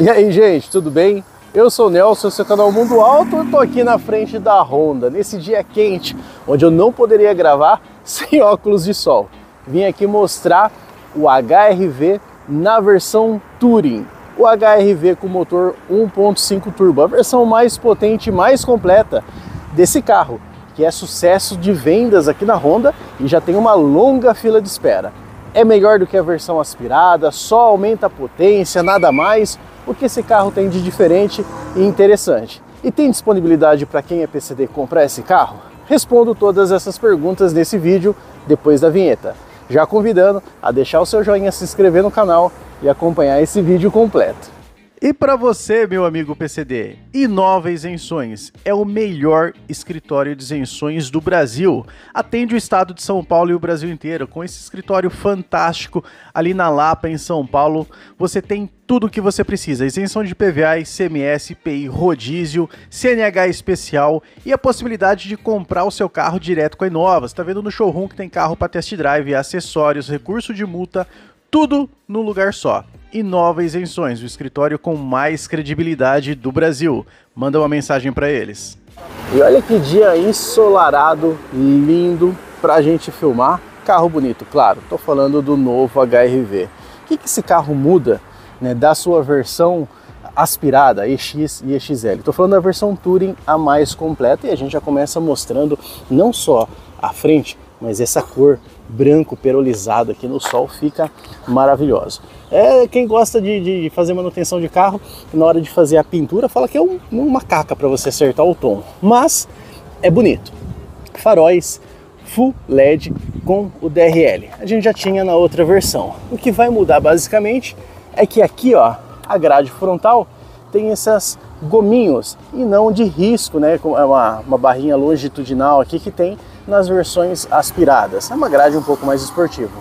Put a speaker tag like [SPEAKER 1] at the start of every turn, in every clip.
[SPEAKER 1] E aí, gente, tudo bem? Eu sou o Nelson, seu canal Mundo Alto, eu tô aqui na frente da Honda, nesse dia quente, onde eu não poderia gravar sem óculos de sol. Vim aqui mostrar o HRV na versão Touring. O HRV com motor 1.5 turbo, a versão mais potente e mais completa desse carro, que é sucesso de vendas aqui na Honda e já tem uma longa fila de espera. É melhor do que a versão aspirada, só aumenta a potência, nada mais o que esse carro tem de diferente e interessante. E tem disponibilidade para quem é PCD comprar esse carro? Respondo todas essas perguntas nesse vídeo depois da vinheta. Já convidando a deixar o seu joinha, se inscrever no canal e acompanhar esse vídeo completo. E para você, meu amigo PCD, Inova Isenções é o melhor escritório de isenções do Brasil. Atende o estado de São Paulo e o Brasil inteiro. Com esse escritório fantástico ali na Lapa, em São Paulo, você tem tudo o que você precisa: isenção de PVA, ICMS, IPI, rodízio, CNH especial e a possibilidade de comprar o seu carro direto com a Inova. Você está vendo no showroom que tem carro para test drive, acessórios, recurso de multa, tudo no lugar só. Inova Isenções, o escritório com mais credibilidade do Brasil. Manda uma mensagem para eles. E olha que dia ensolarado, lindo para a gente filmar. Carro bonito, claro. Estou falando do novo HRV. O que, que esse carro muda né, da sua versão aspirada EX e EXL? Estou falando da versão Touring a mais completa e a gente já começa mostrando não só a frente, mas essa cor branco perolizado aqui no sol fica maravilhoso. É quem gosta de, de, fazer manutenção de carro, na hora de fazer a pintura, fala que é um, uma caca para você acertar o tom, mas é bonito. Faróis Full LED com o DRL. A gente já tinha na outra versão. O que vai mudar basicamente é que aqui, ó, a grade frontal tem essas gominhos e não de risco, né? Com uma, uma barrinha longitudinal aqui que tem nas versões aspiradas. É uma grade um pouco mais esportiva.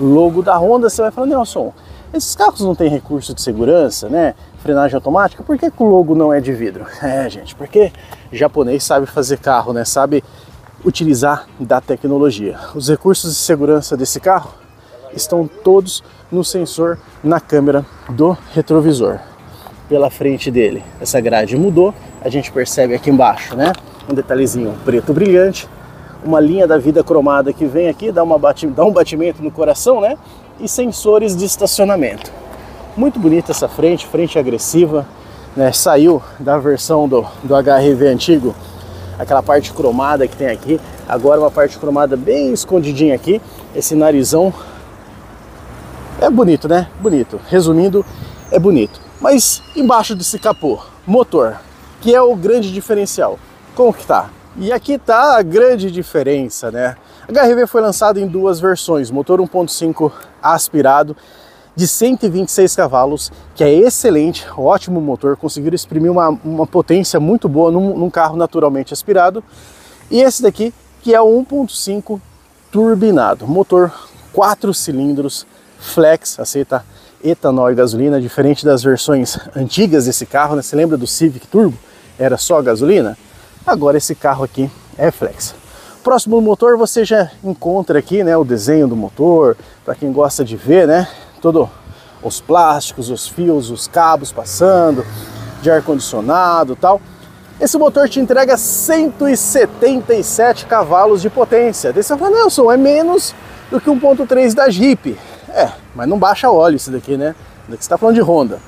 [SPEAKER 1] Logo da Honda, você vai falar, Nelson, esses carros não têm recurso de segurança, né? Frenagem automática, por que, que o logo não é de vidro? É, gente, porque japonês sabe fazer carro, né? Sabe utilizar da tecnologia. Os recursos de segurança desse carro estão todos no sensor na câmera do retrovisor. Pela frente dele, essa grade mudou, a gente percebe aqui embaixo, né? Um detalhezinho preto brilhante, uma linha da vida cromada que vem aqui, dá, uma bati dá um batimento no coração, né? E sensores de estacionamento. Muito bonita essa frente, frente agressiva, né? Saiu da versão do, do HRV antigo, aquela parte cromada que tem aqui, agora uma parte cromada bem escondidinha aqui, esse narizão é bonito, né? Bonito. Resumindo, é bonito. Mas embaixo desse capô, motor, que é o grande diferencial. Como que tá? E aqui está a grande diferença, né? A HRV foi lançado em duas versões, motor 1.5 aspirado de 126 cavalos, que é excelente, ótimo motor, conseguiram exprimir uma, uma potência muito boa num, num carro naturalmente aspirado. E esse daqui, que é o 1.5 turbinado, motor 4 cilindros, flex, aceita etanol e gasolina, diferente das versões antigas desse carro, né? Você lembra do Civic Turbo? Era só gasolina? Agora esse carro aqui é flex. Próximo motor você já encontra aqui, né, o desenho do motor, para quem gosta de ver, né, todo os plásticos, os fios, os cabos passando, de ar condicionado, tal. Esse motor te entrega 177 cavalos de potência. Você fala, Nelson, é menos do que 1.3 da Jeep. É, mas não baixa óleo isso daqui, né? Você está falando de Honda.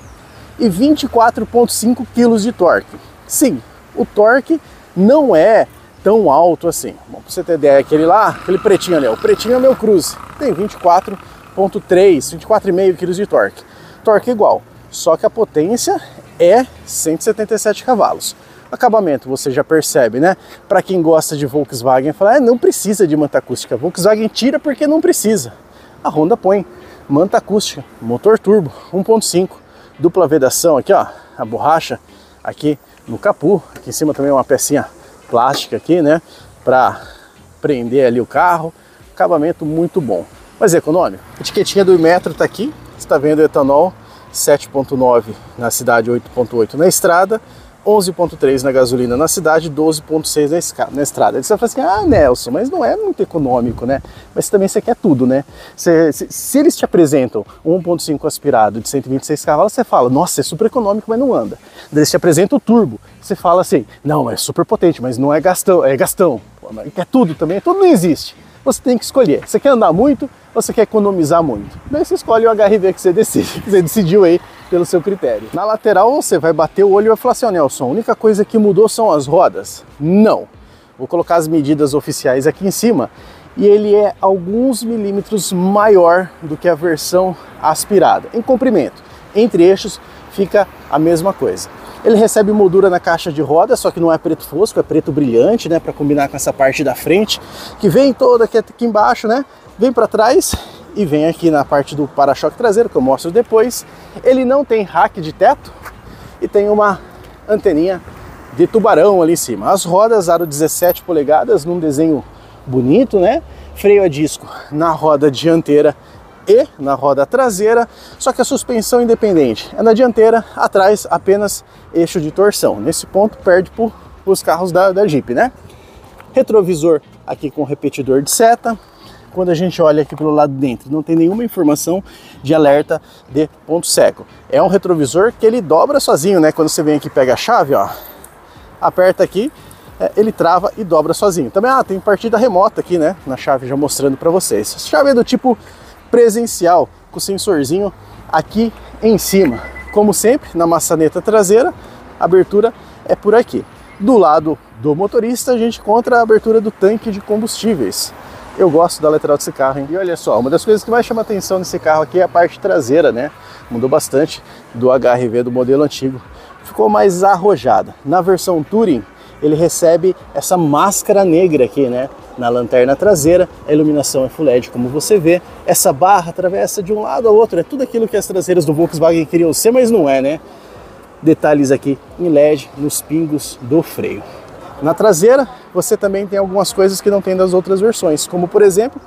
[SPEAKER 1] E 24.5 kg de torque. Sim, o torque não é tão alto assim. Bom, pra você ter ideia, aquele lá, aquele pretinho ali, o pretinho é meu Cruze, tem 24.3, 24,5 kg de torque. Torque igual, só que a potência é 177 cavalos. Acabamento, você já percebe, né? Para quem gosta de Volkswagen, fala, ah, não precisa de manta acústica. Volkswagen tira porque não precisa. A Honda põe manta acústica, motor turbo, 1.5, dupla vedação aqui, ó, a borracha aqui no capu. Aqui em cima também é uma pecinha plástica aqui, né? Para prender ali o carro. Acabamento muito bom. Mas é econômico. A etiquetinha do metro tá aqui. Está vendo etanol 7.9 na cidade, 8.8 na estrada. 11,3 na gasolina na cidade, 12,6 na, estrada. Aí você fala assim, ah, Nelson, mas não é muito econômico, né? Mas também você quer tudo, né? Se, se, eles te apresentam 1,5 aspirado de 126 cavalos, você fala, nossa, é super econômico, mas não anda. Daí eles te apresentam o turbo, você fala assim, não, é super potente, mas não é gastão, é gastão. Quer tudo também, tudo não existe. Você tem que escolher, você quer andar muito ou você quer economizar muito? Daí você escolhe o HRV que você decide, que você decidiu aí pelo seu critério. Na lateral você vai bater o olho e vai falar assim, oh, Nelson, a única coisa que mudou são as rodas? Não. Vou colocar as medidas oficiais aqui em cima e ele é alguns milímetros maior do que a versão aspirada. Em comprimento, entre eixos, fica a mesma coisa. Ele recebe moldura na caixa de roda, só que não é preto fosco, é preto brilhante, né, para combinar com essa parte da frente, que vem toda aqui, aqui embaixo, né? Vem para trás e vem aqui na parte do para-choque traseiro, que eu mostro depois. Ele não tem rack de teto e tem uma anteninha de tubarão ali em cima. As rodas aro 17 polegadas num desenho bonito, né? Freio a disco na roda dianteira e na roda traseira, só que a suspensão independente é na dianteira, atrás apenas eixo de torção. Nesse ponto perde para os carros da, da Jeep, né? Retrovisor aqui com repetidor de seta, quando a gente olha aqui pelo lado de dentro, não tem nenhuma informação de alerta de ponto cego. É um retrovisor que ele dobra sozinho, né? Quando você vem aqui pega a chave, ó, aperta aqui, é, ele trava e dobra sozinho. Também ah, tem partida remota aqui, né? Na chave já mostrando para vocês. Chave é do tipo presencial, com o sensorzinho aqui em cima. Como sempre, na maçaneta traseira, a abertura é por aqui. Do lado do motorista, a gente encontra a abertura do tanque de combustíveis eu gosto da lateral desse carro. Hein? E olha só, uma das coisas que mais chama atenção nesse carro aqui é a parte traseira, né? Mudou bastante do HRV do modelo antigo. Ficou mais arrojada. Na versão Touring, ele recebe essa máscara negra aqui, né? Na lanterna traseira, a iluminação é Full LED, como você vê. Essa barra atravessa de um lado ao outro, é tudo aquilo que as traseiras do Volkswagen queriam ser, mas não é, né? Detalhes aqui em LED nos pingos do freio. Na traseira, você também tem algumas coisas que não tem das outras versões, como por exemplo,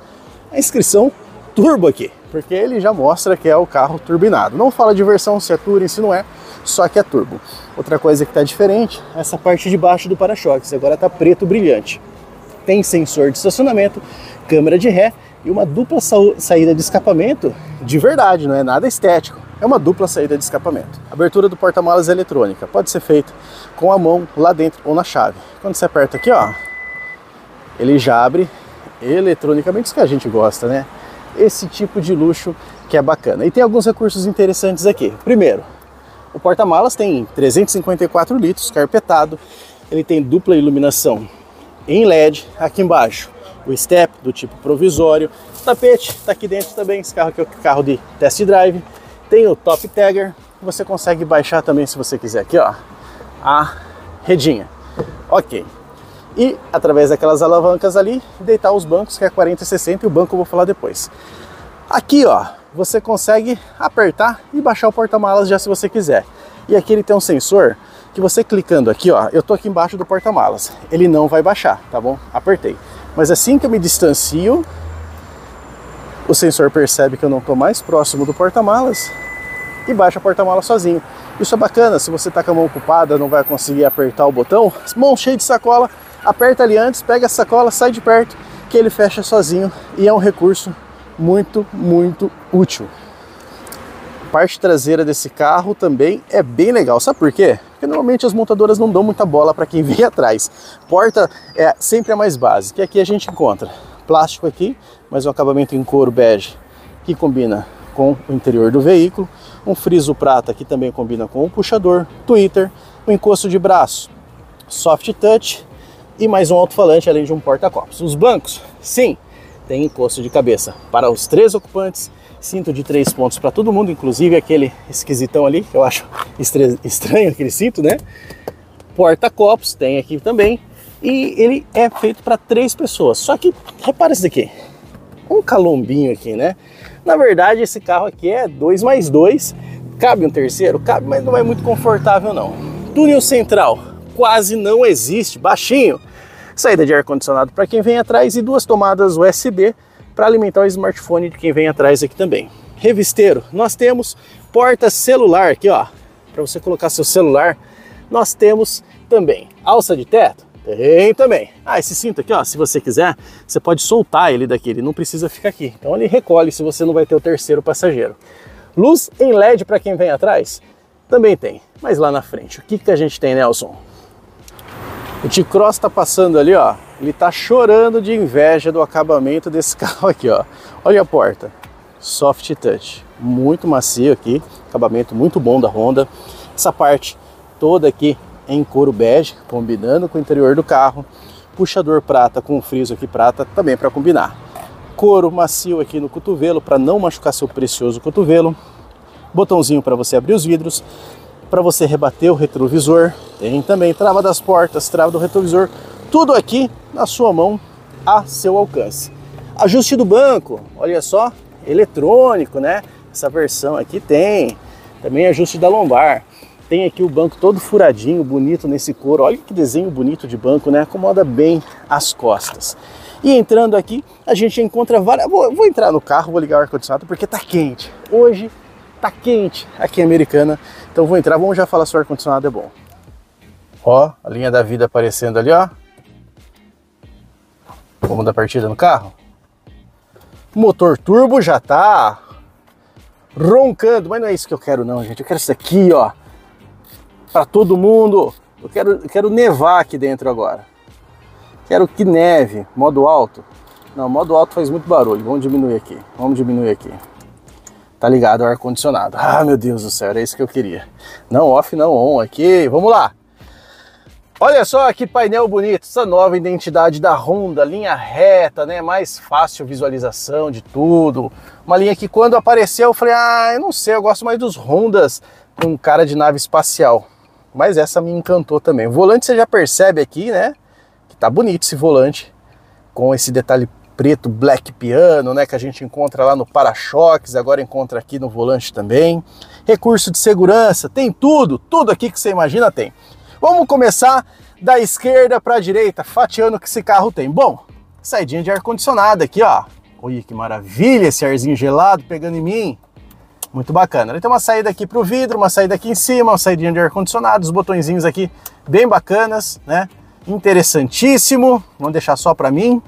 [SPEAKER 1] a inscrição turbo aqui, porque ele já mostra que é o carro turbinado. Não fala de versão se é Touring, se não é, só que é turbo. Outra coisa que está diferente, essa parte de baixo do para-choques, agora está preto brilhante. Tem sensor de estacionamento, câmera de ré e uma dupla saída de escapamento de verdade, não é nada estético. É uma dupla saída de escapamento. A abertura do porta-malas é eletrônica, pode ser feita com a mão lá dentro ou na chave. Quando você aperta aqui, ó, ele já abre eletronicamente, isso que a gente gosta, né? Esse tipo de luxo que é bacana. E tem alguns recursos interessantes aqui. Primeiro, o porta-malas tem 354 litros, carpetado, ele tem dupla iluminação em LED aqui embaixo. O step do tipo provisório, o tapete está aqui dentro também. Esse carro aqui é o carro de test drive. Tem o top tagger, você consegue baixar também se você quiser aqui, ó, a redinha. Ok. E através daquelas alavancas ali, deitar os bancos, que é 40 e 60, e o banco eu vou falar depois. Aqui, ó, você consegue apertar e baixar o porta-malas já se você quiser. E aqui ele tem um sensor que você clicando aqui, ó, eu tô aqui embaixo do porta-malas. Ele não vai baixar, tá bom? Apertei. Mas assim que eu me distancio, o sensor percebe que eu não estou mais próximo do porta-malas e baixa o porta-malas sozinho. Isso é bacana, se você está com a mão ocupada, não vai conseguir apertar o botão, mão cheia de sacola, aperta ali antes, pega a sacola, sai de perto, que ele fecha sozinho e é um recurso muito, muito útil. A parte traseira desse carro também é bem legal, sabe por quê? Porque normalmente as montadoras não dão muita bola para quem vem atrás. Porta é sempre a mais básica, e aqui a gente encontra plástico aqui, mas um acabamento em couro bege que combina com o interior do veículo, um friso prata que também combina com o puxador, Twitter, um encosto de braço, soft touch e mais um alto-falante além de um porta-copos. Os bancos, sim, tem encosto de cabeça para os três ocupantes, cinto de três pontos para todo mundo, inclusive aquele esquisitão ali, que eu acho estranho aquele cinto, né? Porta-copos tem aqui também, e ele é feito para três pessoas. Só que repara isso daqui, um calombinho aqui, né? Na verdade, esse carro aqui é 2 mais 2. Cabe um terceiro? Cabe, mas não é muito confortável não. Túnel central quase não existe, baixinho. Saída de ar-condicionado para quem vem atrás e duas tomadas USB para alimentar o smartphone de quem vem atrás aqui também. Revisteiro, nós temos porta celular aqui, ó, para você colocar seu celular nós temos também alça de teto, tem também. Ah, esse cinto aqui, ó, se você quiser, você pode soltar ele daqui, ele não precisa ficar aqui. Então ele recolhe se você não vai ter o terceiro passageiro. Luz em LED para quem vem atrás? Também tem, mas lá na frente. O que, que a gente tem, Nelson? O T-Cross está passando ali, ó. Ele está chorando de inveja do acabamento desse carro aqui, ó. Olha a porta. Soft touch. Muito macio aqui. Acabamento muito bom da Honda. Essa parte toda aqui em couro bege, combinando com o interior do carro. Puxador prata com friso aqui prata também para combinar. Couro macio aqui no cotovelo para não machucar seu precioso cotovelo. Botãozinho para você abrir os vidros para você rebater o retrovisor. Tem também trava das portas, trava do retrovisor, tudo aqui na sua mão a seu alcance. Ajuste do banco, olha só, eletrônico, né? Essa versão aqui tem. Também ajuste da lombar. Tem aqui o banco todo furadinho, bonito nesse couro. Olha que desenho bonito de banco, né? Acomoda bem as costas. E entrando aqui, a gente encontra várias. Vou, vou entrar no carro, vou ligar o ar-condicionado porque tá quente. Hoje tá quente aqui em Americana. Então vou entrar, vamos já falar se o ar-condicionado é bom. Ó, a linha da vida aparecendo ali, ó. Vamos dar partida no carro? Motor turbo já tá roncando, mas não é isso que eu quero não, gente. Eu quero isso aqui, ó. Para todo mundo. Eu quero, eu quero nevar aqui dentro agora. Quero que neve, modo alto. Não, modo alto faz muito barulho. Vamos diminuir aqui. Vamos diminuir aqui tá ligado ao ar-condicionado. Ah, meu Deus do céu, era isso que eu queria. Não off, não on aqui. Vamos lá. Olha só que painel bonito, essa nova identidade da Honda, linha reta, né? Mais fácil visualização de tudo. Uma linha que quando apareceu eu falei, ah, eu não sei, eu gosto mais dos Hondas com cara de nave espacial. Mas essa me encantou também. O volante você já percebe aqui, né? Que tá bonito esse volante com esse detalhe preto black piano, né, que a gente encontra lá no para-choques, agora encontra aqui no volante também. Recurso de segurança, tem tudo, tudo aqui que você imagina tem. Vamos começar da esquerda para a direita, fatiando que esse carro tem. Bom, saidinha de ar-condicionado aqui, ó. Olha que maravilha esse arzinho gelado pegando em mim. Muito bacana. Ele tem uma saída aqui para o vidro, uma saída aqui em cima, uma saída de ar-condicionado, os botõezinhos aqui bem bacanas, né? Interessantíssimo. Vamos deixar só para mim.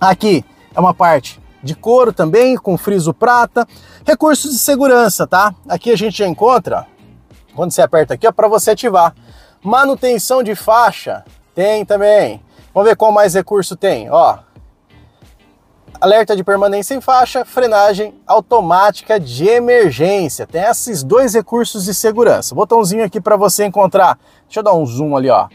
[SPEAKER 1] Aqui é uma parte de couro também, com friso prata. Recursos de segurança, tá? Aqui a gente já encontra, quando você aperta aqui, é para você ativar. Manutenção de faixa, tem também. Vamos ver qual mais recurso tem, ó. Alerta de permanência em faixa, frenagem automática de emergência. Tem esses dois recursos de segurança. Botãozinho aqui para você encontrar. Deixa eu dar um zoom ali, ó.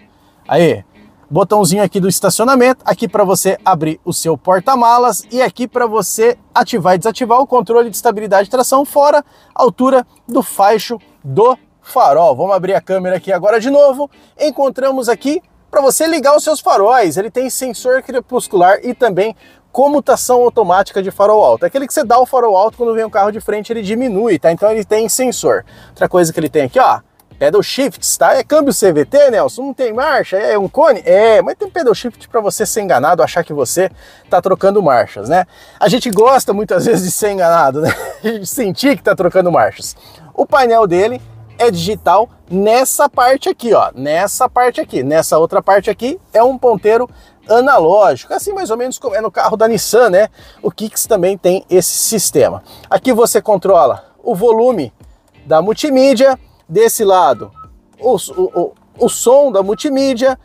[SPEAKER 1] Aí, botãozinho aqui do estacionamento, aqui para você abrir o seu porta-malas e aqui para você ativar e desativar o controle de estabilidade de tração fora altura do faixo do farol. Vamos abrir a câmera aqui agora de novo. Encontramos aqui para você ligar os seus faróis. Ele tem sensor crepuscular e também comutação automática de farol alto. Aquele que você dá o farol alto quando vem um carro de frente, ele diminui, tá? Então ele tem sensor. Outra coisa que ele tem aqui, ó, pedal shifts, tá? É câmbio CVT, Nelson? Não tem marcha? É um cone? É, mas tem pedal shift para você ser enganado, achar que você tá trocando marchas, né? A gente gosta muitas vezes de ser enganado, né? De sentir que tá trocando marchas. O painel dele é digital nessa parte aqui, ó, nessa parte aqui. Nessa outra parte aqui é um ponteiro analógico, assim mais ou menos como é no carro da Nissan, né? O Kicks também tem esse sistema. Aqui você controla o volume da multimídia, Desse lado, o, o, o som da multimídia.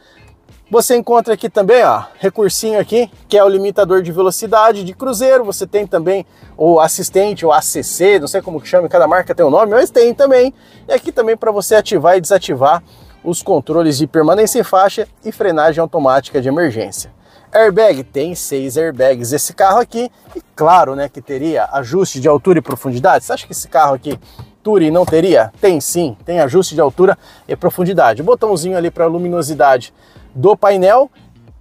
[SPEAKER 1] Você encontra aqui também, ó, recursinho aqui, que é o limitador de velocidade de cruzeiro. Você tem também o assistente, o ACC, não sei como que chama, cada marca tem um nome, mas tem também. E aqui também para você ativar e desativar os controles de permanência em faixa e frenagem automática de emergência. Airbag tem seis airbags esse carro aqui e claro, né, que teria ajuste de altura e profundidade. Você acha que esse carro aqui Touring não teria? Tem sim, tem ajuste de altura e profundidade. Botãozinho ali para luminosidade do painel,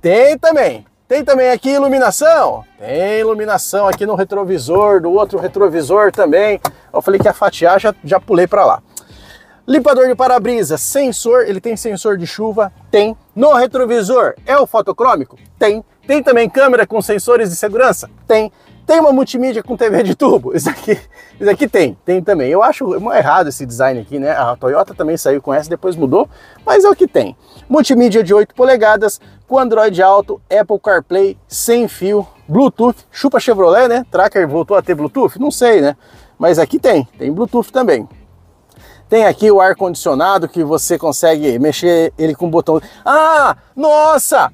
[SPEAKER 1] tem também. Tem também aqui iluminação? Tem iluminação aqui no retrovisor, do outro retrovisor também. Eu falei que ia fatiar, já, já pulei para lá. Limpador de para-brisa, sensor, ele tem sensor de chuva? Tem. No retrovisor, é o fotocrômico? Tem. Tem também câmera com sensores de segurança? Tem. Tem uma multimídia com TV de tubo? Isso aqui, isso aqui tem, tem também. Eu acho errado esse design aqui, né? A Toyota também saiu com essa, depois mudou, mas é o que tem. Multimídia de 8 polegadas, com Android Auto, Apple CarPlay, sem fio, Bluetooth, chupa Chevrolet, né? Tracker voltou a ter Bluetooth? Não sei, né? Mas aqui tem, tem Bluetooth também. Tem aqui o ar condicionado que você consegue mexer ele com o botão. Ah, nossa!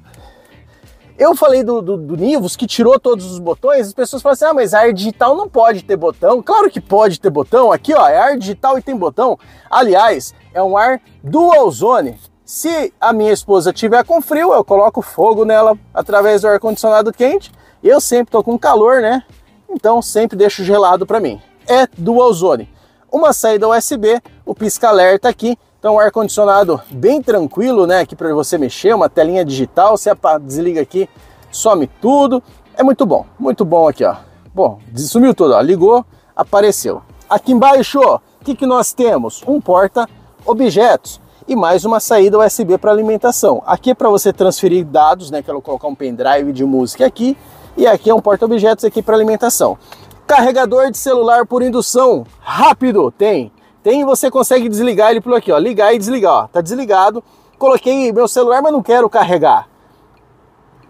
[SPEAKER 1] Eu falei do, do, do, Nivus que tirou todos os botões, as pessoas falam assim: ah, mas ar digital não pode ter botão. Claro que pode ter botão. Aqui, ó, é ar digital e tem botão. Aliás, é um ar dual zone. Se a minha esposa tiver com frio, eu coloco fogo nela através do ar condicionado quente. Eu sempre tô com calor, né? Então sempre deixo gelado para mim. É dual zone. Uma saída USB, o pisca-alerta aqui então o ar-condicionado bem tranquilo, né? Aqui para você mexer, uma telinha digital, você desliga aqui, some tudo. É muito bom, muito bom aqui, ó. Bom, sumiu tudo, ó. Ligou, apareceu. Aqui embaixo, o que, que nós temos? Um porta-objetos e mais uma saída USB para alimentação. Aqui é para você transferir dados, né? Quero colocar um pendrive de música aqui. E aqui é um porta-objetos aqui para alimentação. Carregador de celular por indução, rápido, tem tem você consegue desligar ele por aqui, ó, ligar e desligar, ó, tá desligado. Coloquei meu celular, mas não quero carregar.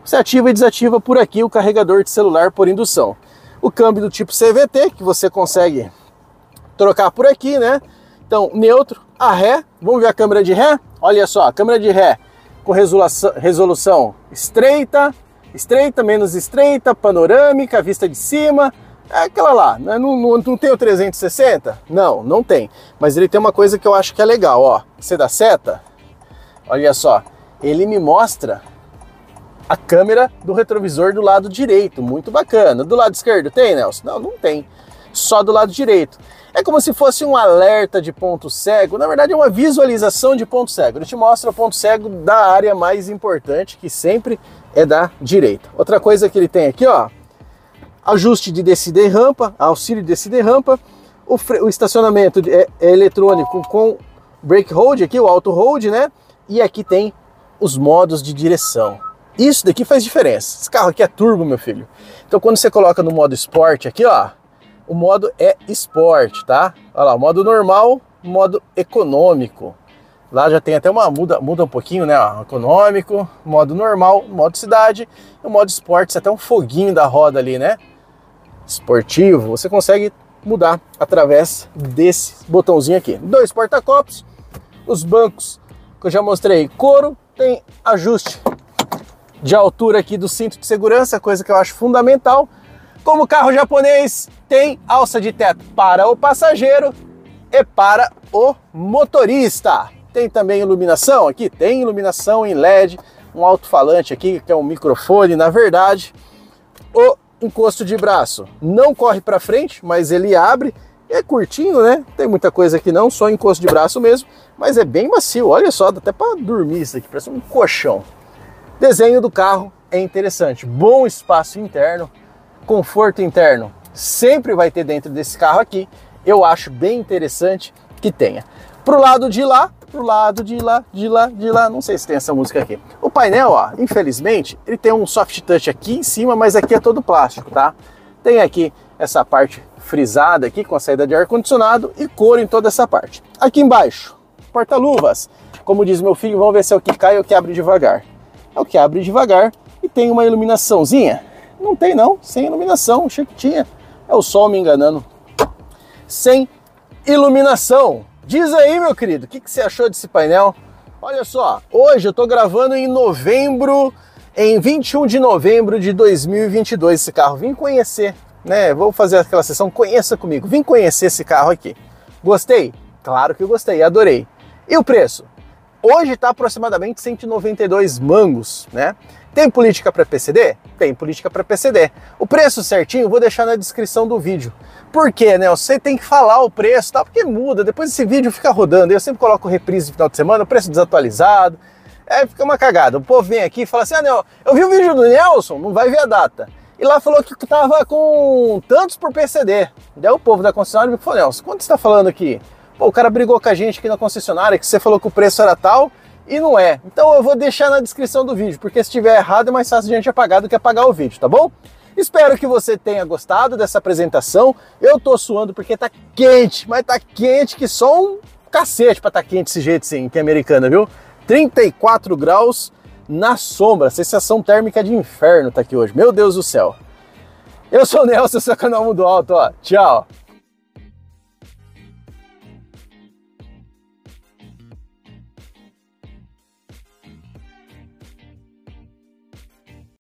[SPEAKER 1] Você ativa e desativa por aqui o carregador de celular por indução. O câmbio do tipo CVT, que você consegue trocar por aqui, né? Então, neutro, a ré, vamos ver a câmera de ré? Olha só, a câmera de ré com resolução, resolução estreita, estreita, menos estreita, panorâmica, vista de cima, é aquela lá, né? não, não, não, tem o 360? Não, não tem. Mas ele tem uma coisa que eu acho que é legal, ó. Você dá seta, olha só, ele me mostra a câmera do retrovisor do lado direito, muito bacana. Do lado esquerdo tem, Nelson? Não, não tem. Só do lado direito. É como se fosse um alerta de ponto cego, na verdade é uma visualização de ponto cego. Ele te mostra o ponto cego da área mais importante, que sempre é da direita. Outra coisa que ele tem aqui, ó, ajuste de descida e rampa, auxílio de descida e rampa, o, o estacionamento é, é, eletrônico com brake hold aqui, o auto hold, né? E aqui tem os modos de direção. Isso daqui faz diferença. Esse carro aqui é turbo, meu filho. Então quando você coloca no modo esporte aqui, ó, o modo é esporte, tá? Olha lá, modo normal, modo econômico. Lá já tem até uma muda, muda um pouquinho, né? Ó, econômico, modo normal, modo cidade, e o modo esporte, até um foguinho da roda ali, né? Esportivo, você consegue mudar através desse botãozinho aqui. Dois porta-copos, os bancos que eu já mostrei, couro, tem ajuste de altura aqui do cinto de segurança, coisa que eu acho fundamental. Como carro japonês, tem alça de teto para o passageiro e para o motorista. Tem também iluminação aqui, tem iluminação em LED, um alto-falante aqui que é um microfone, na verdade. O encosto de braço não corre para frente, mas ele abre. É curtinho, né? Tem muita coisa aqui não, só encosto de braço mesmo, mas é bem macio. Olha só, dá até para dormir isso aqui, parece um colchão. Desenho do carro é interessante, bom espaço interno, conforto interno. Sempre vai ter dentro desse carro aqui. Eu acho bem interessante que tenha. Pro lado de lá, pro lado de lá, de lá, de lá. Não sei se tem essa música aqui. O painel, ó, infelizmente, ele tem um soft touch aqui em cima, mas aqui é todo plástico, tá? Tem aqui essa parte frisada aqui com a saída de ar condicionado e couro em toda essa parte. Aqui embaixo, porta-luvas. Como diz meu filho, vamos ver se é o que cai ou o que abre devagar. É o que abre devagar e tem uma iluminaçãozinha. Não tem não, sem iluminação, achei que tinha. É o sol me enganando. Sem iluminação. Diz aí, meu querido, o que, que você achou desse painel? Olha só, hoje eu estou gravando em novembro, em 21 de novembro de 2022 esse carro. Vim conhecer, né? Vou fazer aquela sessão Conheça Comigo. Vim conhecer esse carro aqui. Gostei? Claro que eu gostei, adorei. E o preço? Hoje está aproximadamente 192 mangos, né? Tem política para PCD? Tem política para PCD. O preço certinho vou deixar na descrição do vídeo. Por quê, né? Você tem que falar o preço, tá? Porque muda, depois esse vídeo fica rodando. Eu sempre coloco reprise no final de semana, preço desatualizado. É, fica uma cagada. O povo vem aqui e fala assim: ah, não, eu vi o vídeo do Nelson, não vai ver a data. E lá falou que tava com tantos por PCD. Daí o povo da concessionária me falou: Nelson, quanto você está falando aqui? Pô, o cara brigou com a gente aqui na concessionária que você falou que o preço era tal e não é. Então eu vou deixar na descrição do vídeo, porque se estiver errado é mais fácil de a gente apagar do que apagar o vídeo, tá bom? Espero que você tenha gostado dessa apresentação. Eu tô suando porque tá quente, mas tá quente que só um cacete pra tá quente desse jeito sim, que é americana, viu? 34 graus na sombra, sensação térmica de inferno tá aqui hoje. Meu Deus do céu. Eu sou o Nelson, seu canal Mundo Alto, ó. Tchau.